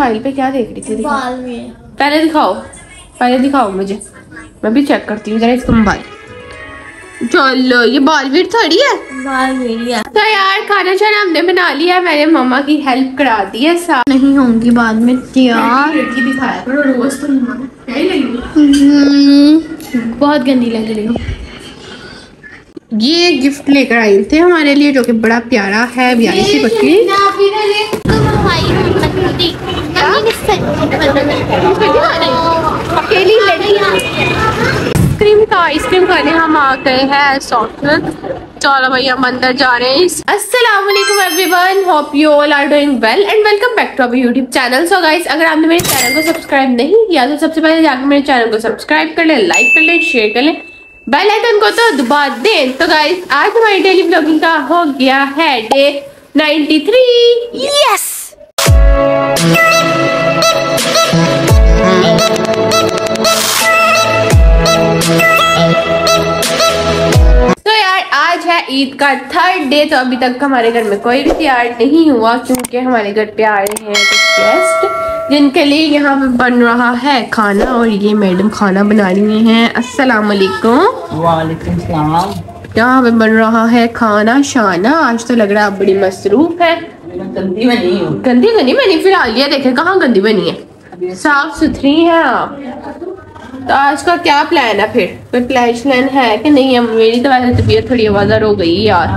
Mobile पे क्या देख रही थी? दिखाओ। बाल में। पहले दिखाओ। पहले दिखाओ मुझे। मैं भी चेक करती हूँ जरा इसका मोबाइल। चलो ये बॉलवीर थोड़ी है। बाल है। तो यार खाना शाना हमने बना लिया है मैंने मम्मा की हेल्प करा दी है साथ नहीं होंगी बाद में दिखाया रोज तो हम्म, बहुत गंदी लग रही हो। ये गिफ्ट लेकर आई थे हमारे लिए जो कि बड़ा प्यारा है ब्याई सी बकरी। अकेली लड़की आइसक्रीम का आइसक्रीम खाने हम आ गए हैं सॉफ्टवेयर चलो भैया हम अंदर जा रहे हैं। अस्सलाम वालेकुम everyone hope you all are doing well and welcome back to our YouTube channel so guys अगर आपने मेरे चैनल को सब्सक्राइब नहीं किया तो सबसे पहले जाकर मेरे चैनल को सब्सक्राइब कर ले लाइक कर ले शेयर कर ले। बेल आइकन को तो दबा दें। तो गाइस आज हमारी डेली ब्लॉगिंग का हो गया है डे 93 यस आज है ईद का थर्ड डे तो अभी तक हमारे घर में कोई भी तैयार नहीं हुआ क्योंकि हमारे घर पे आ रहे हैं कुछ गेस्ट जिनके लिए यहाँ पे बन रहा है खाना और ये मैडम खाना बना रही हैं। अस्सलाम वालेकुम वालेकुम सलाम। यहाँ पे बन रहा है खाना शाना। आज तो लग रहा है आप बड़ी मसरूफ है। गंदी नहीं हूँ। गंदी गंदी बनी? फ़िलहाल ये देखे कहाँ गंदी बनी है? साफ़ सुथरी है आप। तो आज का क्या प्लान है फिर? कोई प्लान श्लान है कि नहीं? है मेरी तो वैसे तबीयत थोड़ी आवाजार हो गई यार।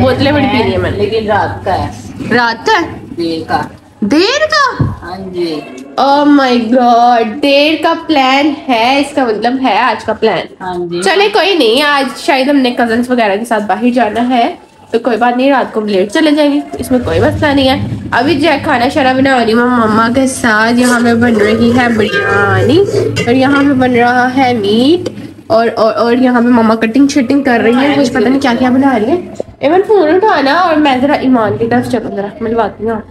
बोतलें बड़ी है, पीनी है मैंने। लेकिन रात का है। रात का? देर का। देर का? हाँ जी। ओह माय गॉड देर का प्लान है? इसका मतलब है आज का प्लान हाँ जी। चले कोई नहीं। आज शायद हमने कजन्स वगैरह के साथ बाहर जाना है। तो कोई बात नहीं रात को हम लेट चले जाएँगे। इसमें कोई मसला नहीं है। अभी जो खाना शाना बना रही हूँ मम्मा के साथ यहाँ पे बन रही है बिरयानी और यहाँ पे बन रहा है मीट और और, और यहाँ पे मम्मा कटिंग शटिंग कर रही है। कुछ पता नहीं क्या क्या बना रही है। इवन फ़ोन उठाना और मैं जरा ईमान की तरफ़ चलूँ जरा मिलवाती हूँ।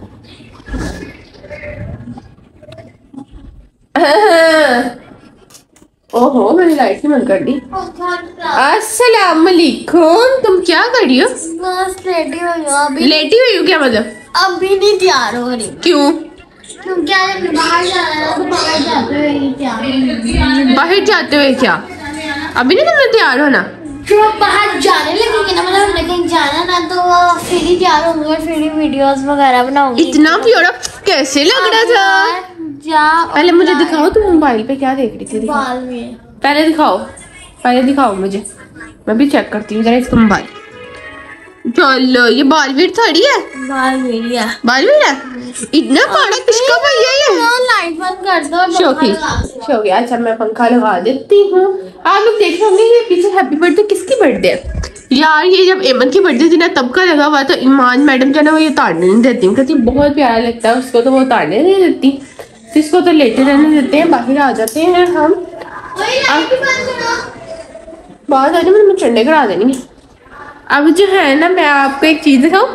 ओहो मैंने लाइट ही बंद कर दी अस्सलाम वालेकुम तुम क्या कर रही हो? बस रेडी हो गया अभी लेटी हुई हो क्या मतलब? अभी नहीं तैयार हो रही। क्यों? बाहर है जाते हुए ही बाहर जाते हुए क्या? अभी नहीं तुमने तैयार होना? जो बाहर जाने लगेंगे ना? मतलब हमने कहीं जाना ना तो फिर ही तैयार होंगे फिर ही वीडियोस वगैरह बनाऊँगी। इतना प्योरा कैसे लग रहा था? जा पहले मुझे दिखाओ तुम मोबाइल पे क्या देख रही थी? दिखाओ। पहले दिखाओ पहले दिखाओ मुझे। मैं भी चेक करती हूँ जरा इसका मोबाइल। चलो ये बॉलवीर थोड़ी है? बाल मेरी है बॉलवीर है? इतना बड़ा किसका भैया ये? लाइट बंद कर दो शोकी। शोकी अच्छा मैं पंखा लगा देती हूँ। आप लोग देख रहे होंगे ये पीछे हैप्पी बर्थडे किसकी बर्थडे है? यार ये जब एमन की बर्थडे थी ना तब का लगा हुआ तो ईमान मैडम जो है ना वो ये ताड़ने नहीं देती कहती बहुत प्यारा लगता है उसको तो वो ताड़ने नहीं देती। तो इसको तो लेटे रहने देते हैं बाहर आ जाते हैं हम। बंद करो बात आने करा देनी अब जो है ना मैं आपको एक चीज़ दिखाऊँ।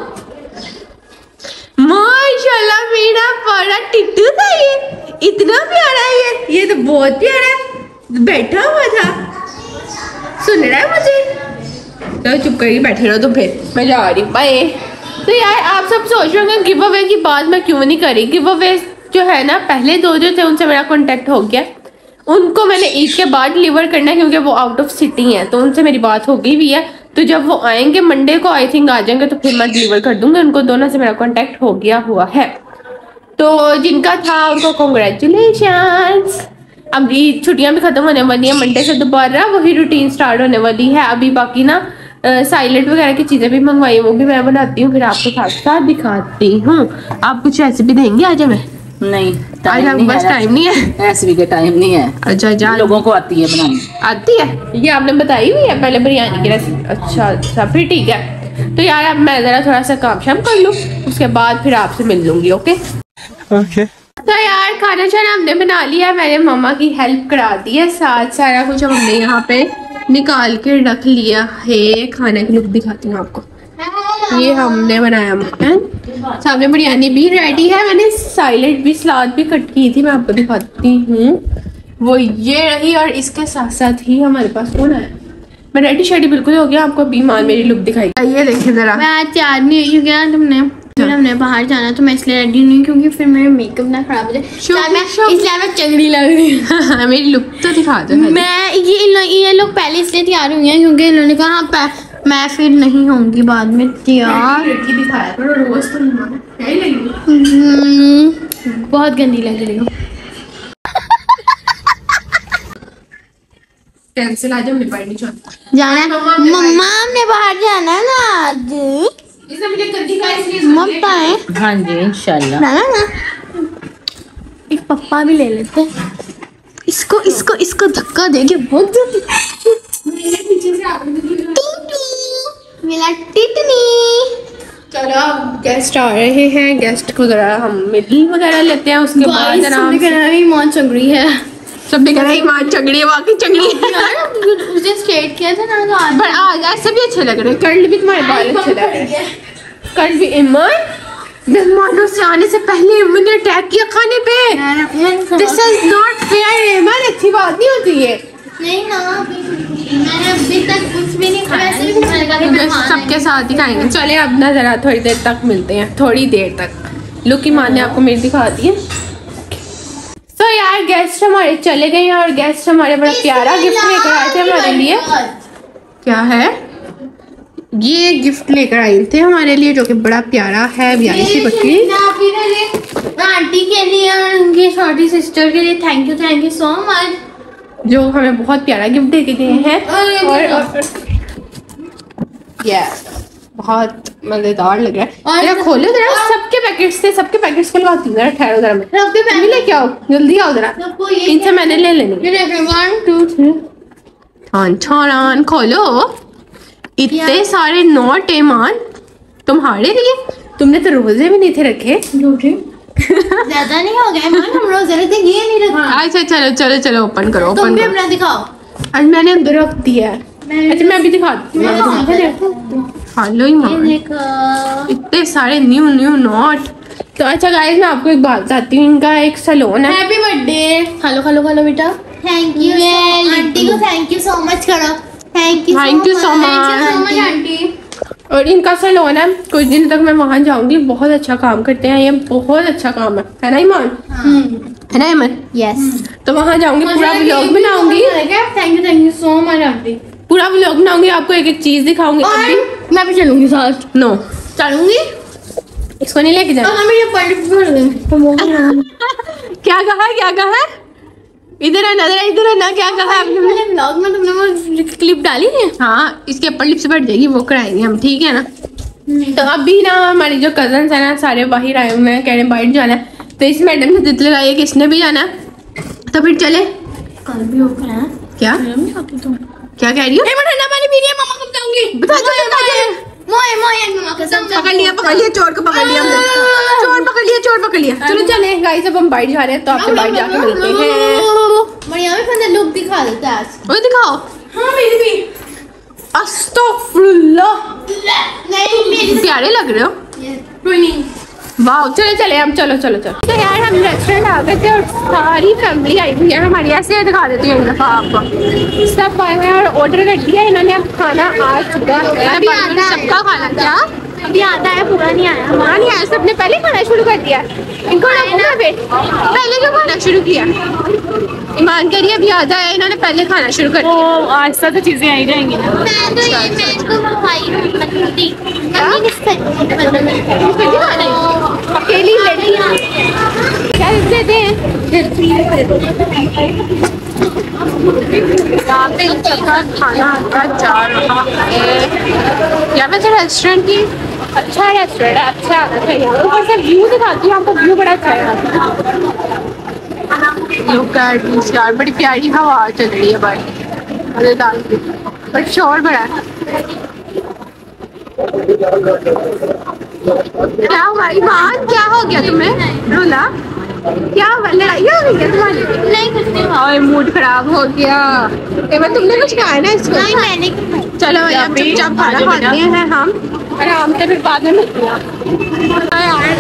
माशाल्लाह मेरा बड़ा टिट्टू था ये। इतना प्यारा है ये। ये तो बहुत प्यारा है। बैठा हुआ था। सुन रहा है मुझे? तो चुप करके बैठे रहो तो फिर। मैं जा रही बाय। तो यार आप सब सोच रहे होंगे गिव अवे की बात मैं क्यों नहीं करी? गिव अवे जो है ना, पहले दो जो थे, उनसे मेरा कॉन्टेक्ट हो गया। उनको मैंने ईद के बाद डिलीवर करना है, क्योंकि वो आउट ऑफ़ सिटी हैं तो उनसे मेरी बात हो गई भी है। तो जब वो आएँगे मंडे को आई थिंक आ जाएँगे तो फिर मैं डिलीवर कर दूँगी। उनको दोनों से मेरा कॉन्टेक्ट हो गया हुआ है। तो जिनका था, उनको कॉन्ग्रेचुलेशन अभी छुट्टियाँ भी खत्म होने वाली है मंडे से दोबारा वही रूटीन स्टार्ट होने वाली है। अभी बाकी ना साइलेंट वगैरह की चीज़ें भी मंगवाई, वो भी मैं बनाती हूँ, फिर आपको साथ साथ दिखाती हूँ। आप कुछ रेसिपी देंगे आज हमें? नहीं आज टाइम पास टाइम नहीं है। ऐसे भी टाइम नहीं है। अच्छा जा लोगों को आती है बनानी आती है? ये आपने बताई हुई है पहले बिरयानी की रेसिपी अच्छा अच्छा फिर ठीक है। तो यार अब मैं जरा थोड़ा सा काम शाम कर लूँ उसके बाद फिर आपसे मिल लूँगी ओके? Okay. तो यार खाना शाना हमने बना लिया मैंने मामा की हेल्प करा दी है साथ सारा कुछ हमने यहाँ पे निकाल के रख लिया है खाने की लुक दिखाती हूँ आपको। ये हमने बनाया मटन। सामने बिरयानी भी रेडी है। मैंने साइलेंट भी सलाद भी कट की थी मैं आपको दिखाती हूँ। वो ये रही और इसके साथ साथ ही हमारे पास कौन आया मैं रेडी शेडी बिल्कुल हो गया। आपको बीमार मेरी लुक दिखाई। ये देखिए जरा। मैं आज तैयार नहीं हुई क्योंकि ना तुमने? फिर हमने बाहर जाना तो मैं इसलिए रेडी नहीं क्योंकि फिर मेरा मेकअप ना खराब हो जाए। इसलिए मैं चंगड़ी लग रही हूँ। मेरी लुक तो दिखा दो मैं ये ये लोग पहले इसलिए तैयार हुई हैं क्योंकि इन्होंने कहा हाँ, मैं फिर नहीं होंगी बाद में तैयार लड़की दिखाया करो रोज तो हम्म, बहुत गंदी लग रही हूँ। कैंसिल आज हम निपट नहीं चाहते। जाना है। मम्मा हमने बाहर जाना है ना आज। इसने मुझे इसलिए मम्मा है? हाँ जी इंशाल्लाह। ना ना एक पप्पा भी ले लेते हैं। इसको इसको इसको धक्का देके बहुत जल्दी। मेरा टिटनी चलो अब गेस्ट आ रहे हैं। गेस्ट को जरा हम मिल वगैरह लेते हैं उसके बाद आराम से। है मौत चल रही है। सबने कहना माँ चगड़ी है वाकई चगड़ी है। मुझे स्ट्रेट किया था ना तो आज पर आज ऐसे भी अच्छे लग रहे हैं। कर्ल भी तुम्हारे बाल अच्छे लग रहे हैं। कर्ल भी इमन मेहमानों से आने से पहले इमन ने अटैक किया खाने पे। दिस इज़ नॉट फेयर इमन अच्छी बात नहीं होती है नहीं ना मैंने अभी तक भी नहीं खाया। सबके साथ ही खाएँगे। चले अब ना जरा थोड़ी देर तक मिलते हैं। थोड़ी देर तक। लुकी माँ ने आपको मेरी दिखा दी है। तो यार गेस्ट हमारे चले गए हैं और गेस्ट हमारे बड़ा प्यारा गिफ्ट लेकर आए थे हमारे लिए। क्या है? ये गिफ्ट लेकर आए थे हमारे लिए जो कि बड़ा प्यारा है प्यारी सी बकरी। आंटी के लिए और उनकी छोटी सिस्टर के लिए। Thank you thank you so much जो हमें बहुत प्यारा गिफ्ट दे के गए हैं। और ये और, और yes, बहुत मज़ेदार लग रहा है। जरा खोलो जरा सबके पैकेट्स थे सबके पैकेट्स खुलवाती हूँ जरा ठहरो जरा मैं सबके तुम भी लेके आओ जल्दी आओ जरा। इनसे मैंने ले लेनी। एवरीवन टू थ्री छान छान खोलो। इतने सारे नोट ईमान तुम्हारे लिए तुमने तो रोज़े भी नहीं थे रखे। ज़्यादा नहीं हो गए मान हम रोज रखते ये नहीं रखा। अच्छा चलो चलो चलो ओपन करो तुम ओपन भी करो। अपना दिखाओ। आज मैंने अंदर रख दिया है। अच्छा मैं भी दिखाती हूँ मैं देखो ही इतने सारे न्यू न्यू नोट तो अच्छा गाइस मैं आपको एक बात बताती हूँ इनका एक सलोन है। हैप्पी बर्थडे खालो खालो खालो बेटा। थैंक यू आंटी को थैंक यू सो मच करो। Thank you Thank you so much. Aunty और इनका सलोन है कुछ दिन तक मैं वहाँ जाऊँगी बहुत अच्छा काम करते हैं ये बहुत अच्छा काम है। है ना ईमान है। ना ईमान यस तो वहाँ जाऊँगी पूरा व्लॉग बनाऊँगी। Thank you thank you so much aunty पूरा व्लॉग बनाऊँगी आपको एक एक चीज़ दिखाऊँगी। और मैं भी चलूँगी साथ। नो चलूँगी? इसको नहीं लेके जाना। हमें ये पढ़ भर गए क्या कहा क्या कहा? इधर है आना इधर इधर आना क्या कहा आपने? पहले व्लॉग में तुमने वो क्लिप डाली है? हाँ इसके अपर लिप्स बढ़ जाएगी वो कराएँगे हम ठीक है ना? तो अभी ना हमारी जो कज़न है ना सारे बाहर आए हुए हैं कह रहे हैं बाहर जाना है। तो इस मैडम ने जिद लगाई है कि इसने भी जाना है। तो फिर चले। कल भी होकर है क्या? तुम क्या कह रही हो? ठंडा पानी पी रही है मम्मा कब जाऊँगी? बता दो। मोए मोए मम्मा कसम पकड़ लिया पकड़ लिया चोर को पकड़ लिया चोर पकड़ लिया चोर पकड़ लिया। चलो चले। गाइस अब हम बाहर जा रहे हैं तो आपसे बाहर जाके मिलते हैं। बढ़िया में फंदा लुक दिखा देता है आज। वो दिखाओ। हाँ मेरी भी। अस्तगफुरुल्लाह। नहीं मेरी प्यारे लग रहे हो। कोई नहीं। वाह चलो चले हम चलो चलो चलो। तो यार हम रेस्टोरेंट आ गए थे और सारी फैमिली आई हुई है। हमारी ऐसे दिखा देती हूँ। दफ़ा आपको सब आए हुए हैं और ऑर्डर कर दिया इन्होंने अब खाना आ चुका है। अभी सबका खाना। क्या? अभी आता है पूरा नहीं आया। हाँ नहीं आया। सबने पहले खाना शुरू कर दिया इनको ना पहले क्यों खाना शुरू किया। ईमान करिए अभी आता है इन्होंने पहले खाना शुरू कर दिया। तो आहिस्ता तो चीज़ें आई जाएँगी ना। मैं तो ये मैं हूँ किस अकेली लड़ी क्या देते हैं यहाँ पे खाना जा रहा है। यहाँ पे तो रेस्टोरेंट की। अच्छा रेस्टोरेंट है अच्छा। ऊपर से व्यू दिखाती हूँ आपको व्यू बड़ा अच्छा है। लुक एट यार बड़ी प्यारी हवा चल रही है बाहर। मज़ेदार बट शोर बड़ा है। क्या हुआ ईमान क्या हो गया तुम्हें? रोला? क्या हुआ? लड़ाई हो गई तुम्हारी? नहीं कुछ नहीं हुआ। और मूड खराब हो गया। एवं तुमने कुछ खाया ना इसको? नहीं मैंने? चलो यार चुपचाप खाना खाते हैं हम। आराम से फिर बाद में मिलते हैं तो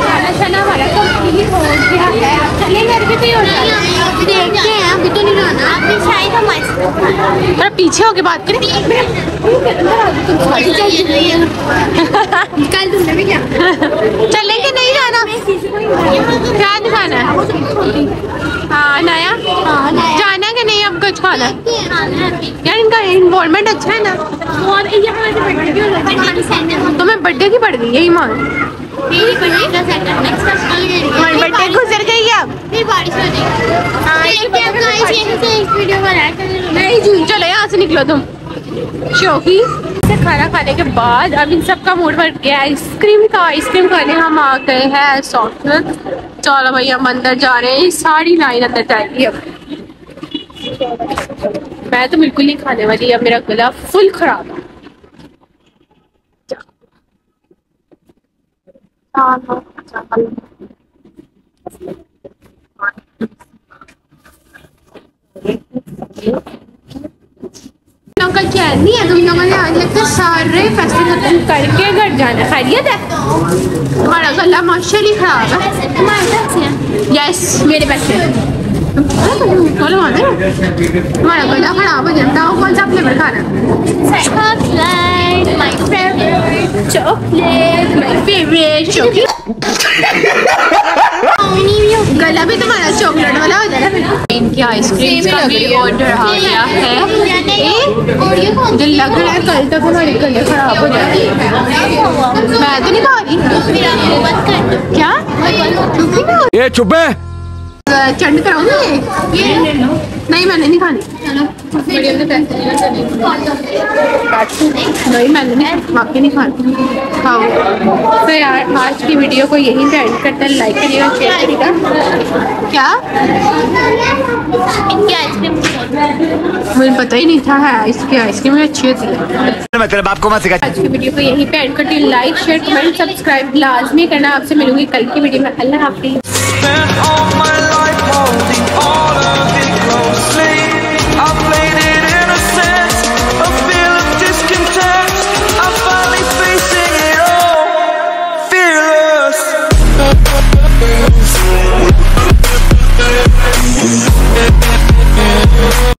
खाना शाना हमारा कंप्लीट हो गया है। अब चलेंगे अभी भी हो देखते हैं अभी तो नहीं शायद थोड़ा पीछे होके बात करें। कल तुमने भी क्या? चलेंगे नहीं जाना। क्या दिखाना है? हाँ नया? हाँ नया। है। कि अब कुछ खाना है। यार इनका इन्वॉल्वमेंट अच्छा है ना? और की हो। है। तो मैं बर्थडे की पड़ गई यही मान बर्थडे का सेटअप नेक्स्ट हफ़्ते तुम्हारी बर्थडे गुजर गई है अब हो। हाँ हैं नहीं जी चलो यहाँ से निकलो तुम। शोकी से खाना खाने के बाद अब इन सबका मूड बन गया आइसक्रीम का आइसक्रीम खाने हम आ गए हैं। सॉफ्ट चलो भाई हम अंदर जा रहे हैं। सारी लाइन अंदर जाएगी अब मैं तो बिल्कुल नहीं खाने वाली अब मेरा गला फुल खराब है। अंकल चैन नहीं है तुम लोगों ने आज लगता सारे फेस्टिवल खत्म करके घर जाना खैरियत है? तुम्हारा गला माशाल्लाह खराब है। हैं यस मेरे पैसे बोलो गला खराब हो जाता है कौन सा फ्लेवर खाना है chocolate my favourite chocolate my favourite chocolate गला भी तुम्हारा चॉकलेट वाला हो जाएगा इनकी आइसक्रीम का भी ऑर्डर आ गया है मुझे लग रहा है कल तक हमारे गले खराब हो जाएँगे मैं तो नहीं खा रही क्या चुप है। चंड कराऊँगी ये नहीं मैंने नहीं खानी नहीं मैंने नहीं वाकई नहीं खानी खाओ तो यार आज की वीडियो को यहीं पे एंड करते हैं लाइक करिएगा शेयर करिएगा क्या मुझे पता ही नहीं था है इसकी आइसक्रीम अच्छी होती है मैं तेरे बाप को मत आज की वीडियो को यहीं पे एंड करती हूँ लाइक शेयर कमेंट सब्सक्राइब लाजमी करना आपसे मिलूँगी कल की वीडियो में अल्लाह हाफिज़ holding all of it closely.